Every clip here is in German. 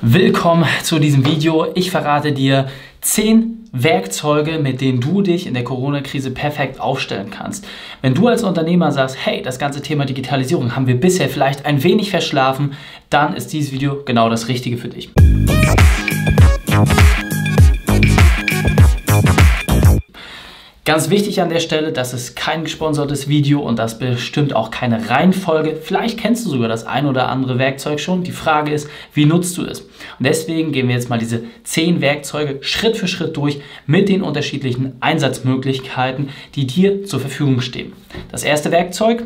Willkommen zu diesem Video. Ich verrate dir 10 Werkzeuge, mit denen du dich in der Corona-Krise perfekt aufstellen kannst. Wenn du als Unternehmer sagst, hey, das ganze Thema Digitalisierung haben wir bisher vielleicht ein wenig verschlafen, dann ist dieses Video genau das Richtige für dich. Ganz wichtig an der Stelle, das ist kein gesponsertes Video und das bestimmt auch keine Reihenfolge. Vielleicht kennst du sogar das ein oder andere Werkzeug schon. Die Frage ist, wie nutzt du es? Und deswegen gehen wir jetzt mal diese zehn Werkzeuge Schritt für Schritt durch mit den unterschiedlichen Einsatzmöglichkeiten, die dir zur Verfügung stehen. Das erste Werkzeug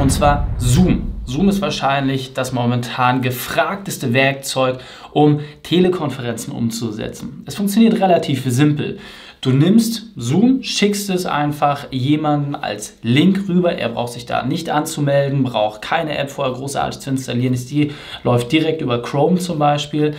und zwar Zoom. Zoom ist wahrscheinlich das momentan gefragteste Werkzeug, um Telekonferenzen umzusetzen. Es funktioniert relativ simpel. Du nimmst Zoom, schickst es einfach jemandem als Link rüber. Er braucht sich da nicht anzumelden, braucht keine App vorher großartig zu installieren. Die läuft direkt über Chrome zum Beispiel.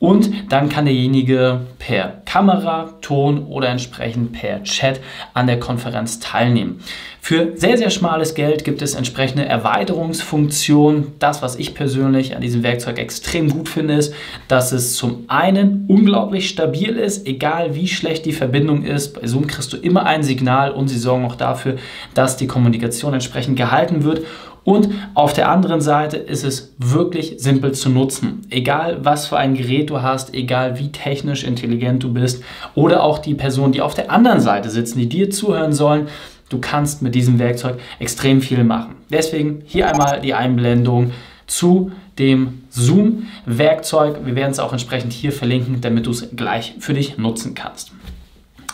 Und dann kann derjenige per Kamera, Ton oder entsprechend per Chat an der Konferenz teilnehmen. Für sehr, sehr schmales Geld gibt es entsprechende Erweiterungsfunktionen. Das, was ich persönlich an diesem Werkzeug extrem gut finde, ist, dass es zum einen unglaublich stabil ist, egal wie schlecht die Verbindung ist. Bei Zoom kriegst du immer ein Signal und sie sorgen auch dafür, dass die Kommunikation entsprechend gehalten wird. Und auf der anderen Seite ist es wirklich simpel zu nutzen. Egal was für ein Gerät du hast, egal wie technisch intelligent du bist oder auch die Personen, die auf der anderen Seite sitzen, die dir zuhören sollen, du kannst mit diesem Werkzeug extrem viel machen. Deswegen hier einmal die Einblendung zu dem Zoom-Werkzeug. Wir werden es auch entsprechend hier verlinken, damit du es gleich für dich nutzen kannst.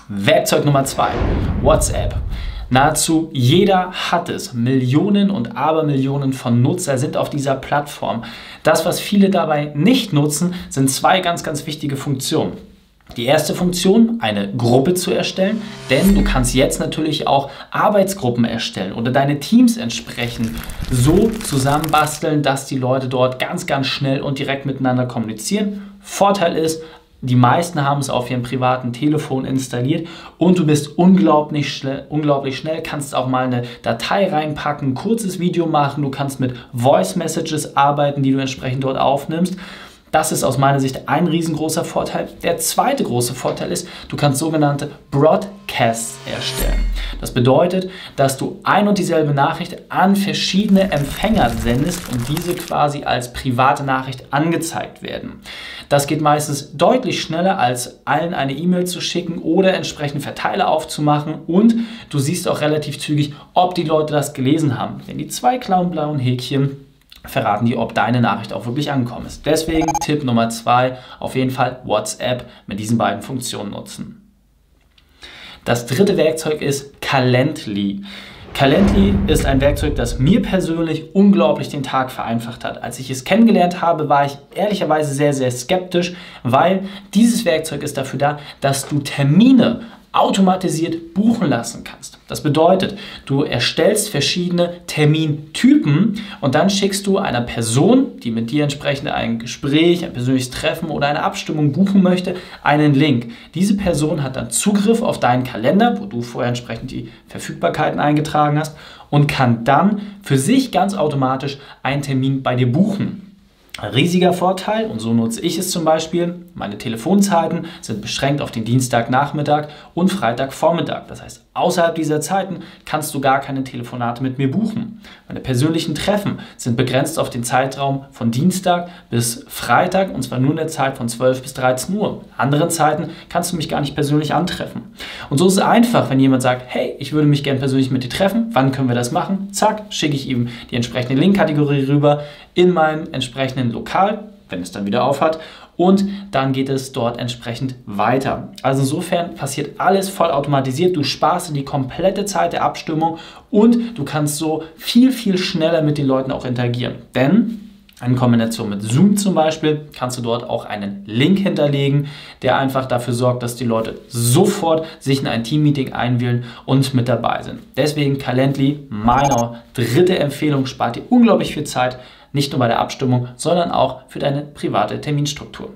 Werkzeug Nummer zwei: WhatsApp. Nahezu jeder hat es. Millionen und Abermillionen von Nutzer sind auf dieser Plattform. Das, was viele dabei nicht nutzen, sind zwei ganz, ganz wichtige Funktionen. Die erste Funktion, eine Gruppe zu erstellen, denn du kannst jetzt natürlich auch Arbeitsgruppen erstellen oder deine Teams entsprechend so zusammenbasteln, dass die Leute dort ganz, ganz schnell und direkt miteinander kommunizieren. Vorteil ist, die meisten haben es auf ihrem privaten Telefon installiert und du bist unglaublich schnell, unglaublich schnell, kannst auch mal eine Datei reinpacken, ein kurzes Video machen, du kannst mit Voice Messages arbeiten, die du entsprechend dort aufnimmst. Das ist aus meiner Sicht ein riesengroßer Vorteil. Der zweite große Vorteil ist, du kannst sogenannte Broadcasts erstellen. Das bedeutet, dass du ein und dieselbe Nachricht an verschiedene Empfänger sendest und diese quasi als private Nachricht angezeigt werden. Das geht meistens deutlich schneller, als allen eine E-Mail zu schicken oder entsprechend Verteiler aufzumachen und du siehst auch relativ zügig, ob die Leute das gelesen haben. Wenn die zwei klauen blauen Häkchen verraten die, ob deine Nachricht auch wirklich angekommen ist. Deswegen Tipp Nummer zwei, auf jeden Fall WhatsApp mit diesen beiden Funktionen nutzen. Das dritte Werkzeug ist Calendly. Calendly ist ein Werkzeug, das mir persönlich unglaublich den Tag vereinfacht hat. Als ich es kennengelernt habe, war ich ehrlicherweise sehr, sehr skeptisch, weil dieses Werkzeug ist dafür da, dass du Termine automatisiert buchen lassen kannst. Das bedeutet, du erstellst verschiedene Termintypen und dann schickst du einer Person, die mit dir entsprechend ein Gespräch, ein persönliches Treffen oder eine Abstimmung buchen möchte, einen Link. Diese Person hat dann Zugriff auf deinen Kalender, wo du vorher entsprechend die Verfügbarkeiten eingetragen hast und kann dann für sich ganz automatisch einen Termin bei dir buchen. Riesiger Vorteil, und so nutze ich es zum Beispiel, meine Telefonzeiten sind beschränkt auf den Dienstagnachmittag und Freitagvormittag. Das heißt, außerhalb dieser Zeiten kannst du gar keine Telefonate mit mir buchen. Meine persönlichen Treffen sind begrenzt auf den Zeitraum von Dienstag bis Freitag und zwar nur in der Zeit von 12 bis 13 Uhr. Anderen Zeiten kannst du mich gar nicht persönlich antreffen. Und so ist es einfach, wenn jemand sagt, hey, ich würde mich gerne persönlich mit dir treffen, wann können wir das machen? Zack, schicke ich ihm die entsprechende Linkkategorie rüber in meinem entsprechenden Lokal, wenn es dann wieder aufhat. Und dann geht es dort entsprechend weiter. Also insofern passiert alles voll automatisiert. Du sparst die komplette Zeit der Abstimmung und du kannst so viel, viel schneller mit den Leuten auch interagieren. Denn in Kombination mit Zoom zum Beispiel kannst du dort auch einen Link hinterlegen, der einfach dafür sorgt, dass die Leute sofort sich in ein Teammeeting einwählen und mit dabei sind. Deswegen Calendly, meine dritte Empfehlung, spart dir unglaublich viel Zeit, nicht nur bei der Abstimmung, sondern auch für deine private Terminstruktur.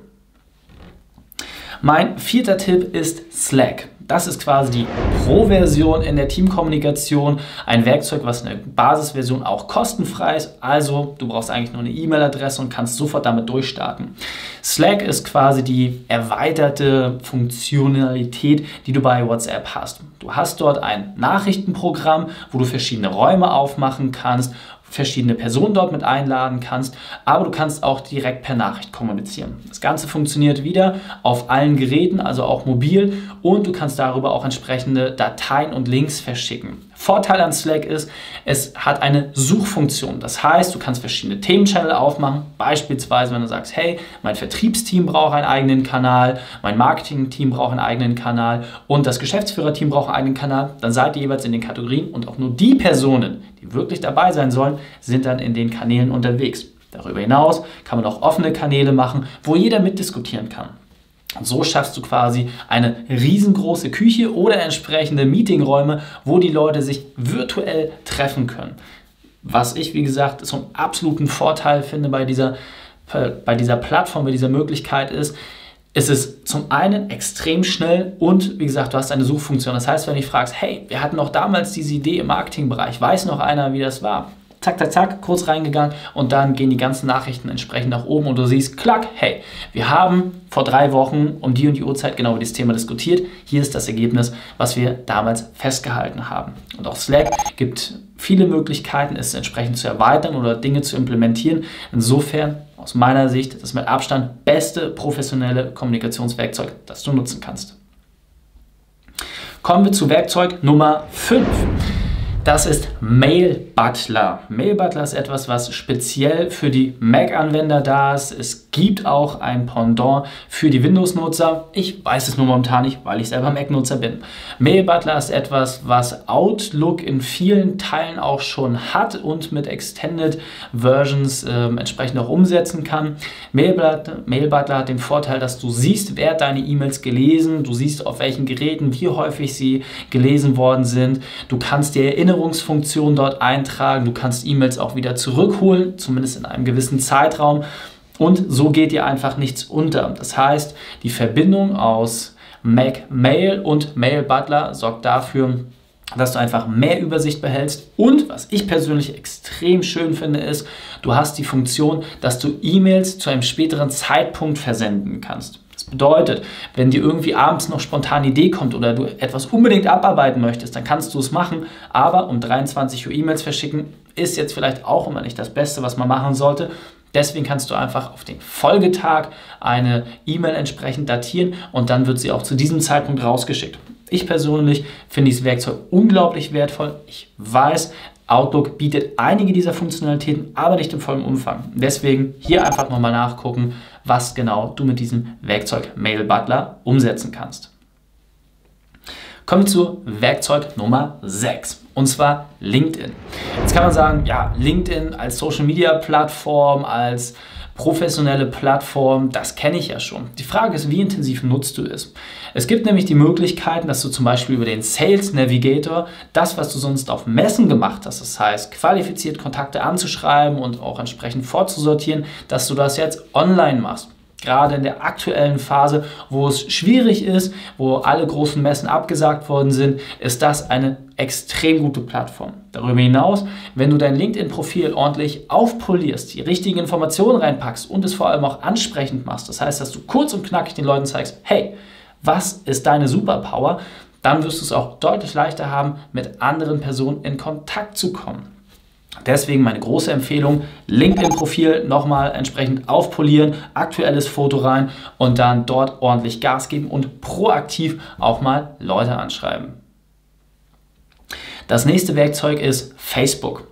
Mein vierter Tipp ist Slack. Das ist quasi die Pro-Version in der Teamkommunikation. Ein Werkzeug, was in der Basisversion auch kostenfrei ist. Also du brauchst eigentlich nur eine E-Mail-Adresse und kannst sofort damit durchstarten. Slack ist quasi die erweiterte Funktionalität, die du bei WhatsApp hast. Du hast dort ein Nachrichtenprogramm, wo du verschiedene Räume aufmachen kannst verschiedene Personen dort mit einladen kannst, aber du kannst auch direkt per Nachricht kommunizieren. Das Ganze funktioniert wieder auf allen Geräten, also auch mobil und du kannst darüber auch entsprechende Dateien und Links verschicken. Vorteil an Slack ist, es hat eine Suchfunktion. Das heißt, du kannst verschiedene Themenchannel aufmachen. Beispielsweise, wenn du sagst, hey, mein Vertriebsteam braucht einen eigenen Kanal, mein Marketingteam braucht einen eigenen Kanal und das Geschäftsführerteam braucht einen eigenen Kanal, dann seid ihr jeweils in den Kategorien und auch nur die Personen, die wirklich dabei sein sollen, sind dann in den Kanälen unterwegs. Darüber hinaus kann man auch offene Kanäle machen, wo jeder mitdiskutieren kann. So schaffst du quasi eine riesengroße Küche oder entsprechende Meetingräume, wo die Leute sich virtuell treffen können. Was ich, wie gesagt, zum absoluten Vorteil finde bei dieser, bei dieser Plattform, bei dieser Möglichkeit ist, ist es zum einen extrem schnell und wie gesagt, du hast eine Suchfunktion. Das heißt, wenn du fragst, hey, wir hatten noch damals diese Idee im Marketingbereich, weiß noch einer, wie das war? Zack, zack, zack, kurz reingegangen und dann gehen die ganzen Nachrichten entsprechend nach oben und du siehst, klack, hey, wir haben vor drei Wochen um die und die Uhrzeit genau über dieses Thema diskutiert. Hier ist das Ergebnis, was wir damals festgehalten haben. Und auch Slack gibt viele Möglichkeiten, es entsprechend zu erweitern oder Dinge zu implementieren. Insofern aus meiner Sicht das mit Abstand beste professionelle Kommunikationswerkzeug, das du nutzen kannst. Kommen wir zu Werkzeug Nummer 5. Das ist Mail Butler. Mail Butler ist etwas, was speziell für die Mac-Anwender da ist. Es gibt auch ein Pendant für die Windows-Nutzer. Ich weiß es nur momentan nicht, weil ich selber Mac-Nutzer bin. Mail Butler ist etwas, was Outlook in vielen Teilen auch schon hat und mit Extended Versions äh, entsprechend auch umsetzen kann. Mail Butler, Mail Butler hat den Vorteil, dass du siehst, wer deine E-Mails gelesen, du siehst auf welchen Geräten, wie häufig sie gelesen worden sind. Du kannst dir Erinnerungen Erinnerungsfunktion dort eintragen. Du kannst E-Mails auch wieder zurückholen, zumindest in einem gewissen Zeitraum. Und so geht dir einfach nichts unter. Das heißt, die Verbindung aus Mac Mail und Mail Butler sorgt dafür, dass du einfach mehr Übersicht behältst. Und was ich persönlich extrem schön finde, ist, du hast die Funktion, dass du E-Mails zu einem späteren Zeitpunkt versenden kannst bedeutet, wenn dir irgendwie abends noch spontan eine Idee kommt oder du etwas unbedingt abarbeiten möchtest, dann kannst du es machen. Aber um 23 Uhr E-Mails verschicken ist jetzt vielleicht auch immer nicht das Beste, was man machen sollte. Deswegen kannst du einfach auf den Folgetag eine E-Mail entsprechend datieren und dann wird sie auch zu diesem Zeitpunkt rausgeschickt. Ich persönlich finde dieses Werkzeug unglaublich wertvoll. Ich weiß, Outlook bietet einige dieser Funktionalitäten, aber nicht im vollen Umfang. Deswegen hier einfach nochmal nachgucken, was genau du mit diesem Werkzeug Mail Butler umsetzen kannst. Kommen wir zu Werkzeug Nummer 6 und zwar LinkedIn. Jetzt kann man sagen, ja, LinkedIn als Social Media Plattform, als professionelle Plattform, das kenne ich ja schon. Die Frage ist, wie intensiv nutzt du es? Es gibt nämlich die Möglichkeiten, dass du zum Beispiel über den Sales Navigator das, was du sonst auf Messen gemacht hast, das heißt qualifiziert Kontakte anzuschreiben und auch entsprechend vorzusortieren, dass du das jetzt online machst gerade in der aktuellen Phase, wo es schwierig ist, wo alle großen Messen abgesagt worden sind, ist das eine extrem gute Plattform. Darüber hinaus, wenn du dein LinkedIn-Profil ordentlich aufpolierst, die richtigen Informationen reinpackst und es vor allem auch ansprechend machst, das heißt, dass du kurz und knackig den Leuten zeigst, hey, was ist deine Superpower, dann wirst du es auch deutlich leichter haben, mit anderen Personen in Kontakt zu kommen. Deswegen meine große Empfehlung, LinkedIn-Profil nochmal entsprechend aufpolieren, aktuelles Foto rein und dann dort ordentlich Gas geben und proaktiv auch mal Leute anschreiben. Das nächste Werkzeug ist Facebook.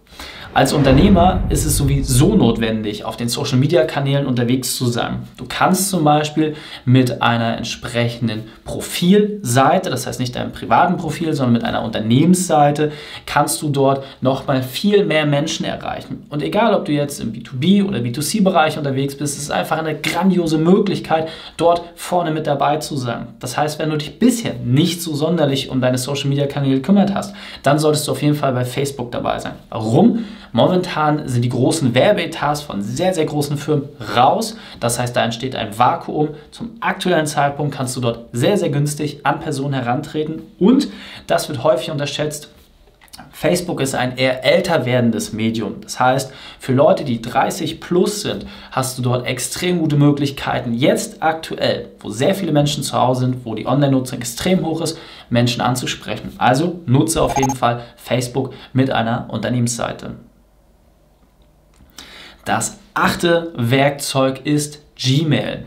Als Unternehmer ist es sowieso notwendig, auf den Social Media Kanälen unterwegs zu sein. Du kannst zum Beispiel mit einer entsprechenden Profilseite, das heißt nicht deinem privaten Profil, sondern mit einer Unternehmensseite, kannst du dort nochmal viel mehr Menschen erreichen. Und egal, ob du jetzt im B2B oder B2C-Bereich unterwegs bist, es ist einfach eine grandiose Möglichkeit, dort vorne mit dabei zu sein. Das heißt, wenn du dich bisher nicht so sonderlich um deine Social Media Kanäle gekümmert hast, dann solltest du auf jeden Fall bei Facebook dabei sein. Warum? Momentan sind die großen Werbeetats von sehr, sehr großen Firmen raus. Das heißt, da entsteht ein Vakuum. Zum aktuellen Zeitpunkt kannst du dort sehr, sehr günstig an Personen herantreten und das wird häufig unterschätzt. Facebook ist ein eher älter werdendes Medium. Das heißt, für Leute, die 30 plus sind, hast du dort extrem gute Möglichkeiten, jetzt aktuell, wo sehr viele Menschen zu Hause sind, wo die Online-Nutzung extrem hoch ist, Menschen anzusprechen. Also nutze auf jeden Fall Facebook mit einer Unternehmensseite. Das achte Werkzeug ist Gmail.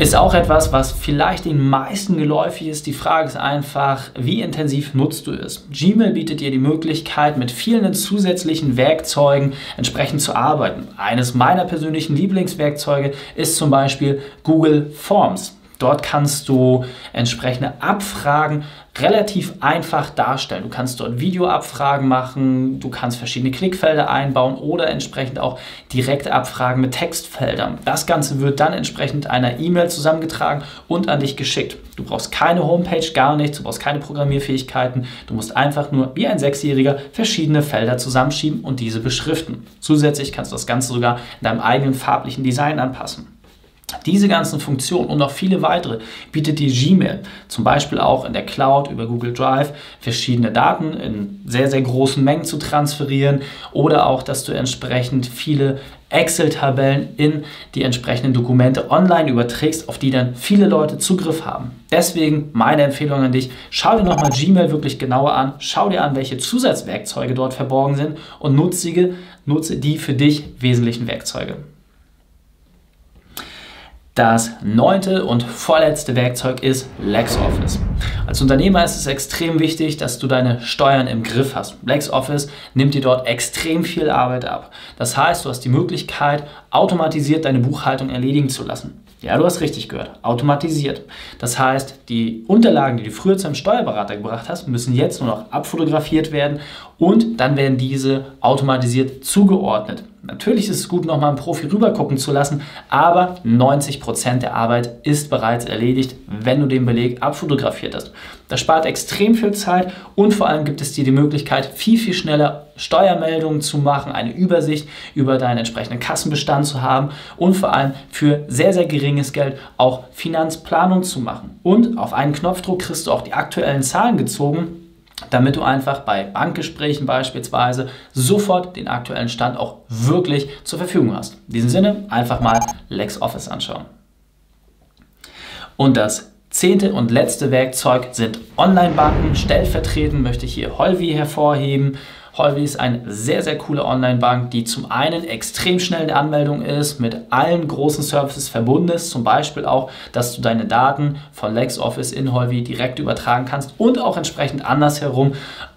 Ist auch etwas, was vielleicht den meisten geläufig ist. Die Frage ist einfach, wie intensiv nutzt du es? Gmail bietet dir die Möglichkeit, mit vielen zusätzlichen Werkzeugen entsprechend zu arbeiten. Eines meiner persönlichen Lieblingswerkzeuge ist zum Beispiel Google Forms. Dort kannst du entsprechende Abfragen relativ einfach darstellen. Du kannst dort Videoabfragen machen, du kannst verschiedene Klickfelder einbauen oder entsprechend auch direkte Abfragen mit Textfeldern. Das Ganze wird dann entsprechend einer E-Mail zusammengetragen und an dich geschickt. Du brauchst keine Homepage, gar nichts, du brauchst keine Programmierfähigkeiten. Du musst einfach nur wie ein Sechsjähriger verschiedene Felder zusammenschieben und diese beschriften. Zusätzlich kannst du das Ganze sogar in deinem eigenen farblichen Design anpassen. Diese ganzen Funktionen und noch viele weitere bietet die Gmail, zum Beispiel auch in der Cloud über Google Drive, verschiedene Daten in sehr, sehr großen Mengen zu transferieren oder auch, dass du entsprechend viele Excel-Tabellen in die entsprechenden Dokumente online überträgst, auf die dann viele Leute Zugriff haben. Deswegen meine Empfehlung an dich, schau dir nochmal Gmail wirklich genauer an, schau dir an, welche Zusatzwerkzeuge dort verborgen sind und nutze, nutze die für dich wesentlichen Werkzeuge. Das neunte und vorletzte Werkzeug ist LexOffice. Als Unternehmer ist es extrem wichtig, dass du deine Steuern im Griff hast. LexOffice nimmt dir dort extrem viel Arbeit ab. Das heißt, du hast die Möglichkeit, automatisiert deine Buchhaltung erledigen zu lassen. Ja, du hast richtig gehört. Automatisiert. Das heißt, die Unterlagen, die du früher zu einem Steuerberater gebracht hast, müssen jetzt nur noch abfotografiert werden und dann werden diese automatisiert zugeordnet. Natürlich ist es gut, nochmal einen Profi rüber gucken zu lassen, aber 90% der Arbeit ist bereits erledigt, wenn du den Beleg abfotografiert hast. Das spart extrem viel Zeit und vor allem gibt es dir die Möglichkeit, viel, viel schneller Steuermeldungen zu machen, eine Übersicht über deinen entsprechenden Kassenbestand zu haben und vor allem für sehr, sehr geringes Geld auch Finanzplanung zu machen. Und auf einen Knopfdruck kriegst du auch die aktuellen Zahlen gezogen damit du einfach bei Bankgesprächen beispielsweise sofort den aktuellen Stand auch wirklich zur Verfügung hast. In diesem Sinne einfach mal LexOffice anschauen. Und das zehnte und letzte Werkzeug sind Online-Banken. Stellvertretend möchte ich hier Holvi hervorheben. Holvi ist eine sehr, sehr coole Online-Bank, die zum einen extrem schnell in der Anmeldung ist, mit allen großen Services verbunden ist, zum Beispiel auch, dass du deine Daten von LexOffice in Holvi direkt übertragen kannst und auch entsprechend andersherum.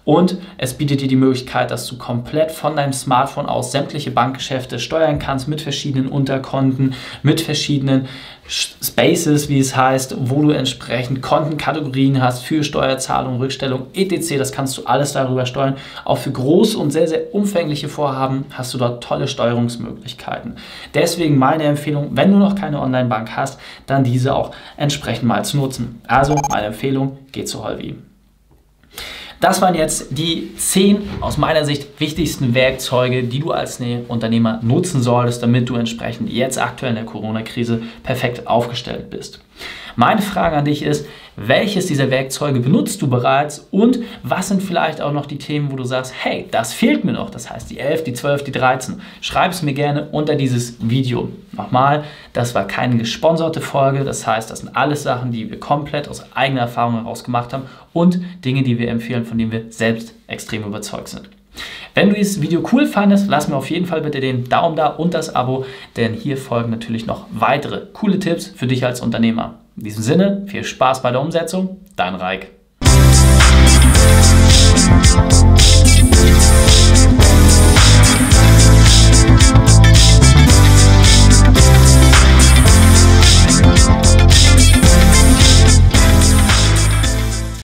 Und es bietet dir die Möglichkeit, dass du komplett von deinem Smartphone aus sämtliche Bankgeschäfte steuern kannst mit verschiedenen Unterkonten, mit verschiedenen Spaces, wie es heißt, wo du entsprechend Kontenkategorien hast für Steuerzahlung, Rückstellung, etc. Das kannst du alles darüber steuern. Auch für große und sehr, sehr umfängliche Vorhaben hast du dort tolle Steuerungsmöglichkeiten. Deswegen meine Empfehlung, wenn du noch keine Online-Bank hast, dann diese auch entsprechend mal zu nutzen. Also meine Empfehlung, geh zu Holvi. Das waren jetzt die zehn aus meiner Sicht wichtigsten Werkzeuge, die du als Unternehmer nutzen solltest, damit du entsprechend jetzt aktuell in der Corona-Krise perfekt aufgestellt bist. Meine Frage an dich ist, welches dieser Werkzeuge benutzt du bereits und was sind vielleicht auch noch die Themen, wo du sagst, hey, das fehlt mir noch, das heißt die 11, die 12, die 13. Schreib es mir gerne unter dieses Video. Nochmal, das war keine gesponserte Folge, das heißt, das sind alles Sachen, die wir komplett aus eigener Erfahrung heraus gemacht haben und Dinge, die wir empfehlen, von denen wir selbst extrem überzeugt sind. Wenn du dieses Video cool fandest, lass mir auf jeden Fall bitte den Daumen da und das Abo, denn hier folgen natürlich noch weitere coole Tipps für dich als Unternehmer. In diesem Sinne, viel Spaß bei der Umsetzung, dein Reik.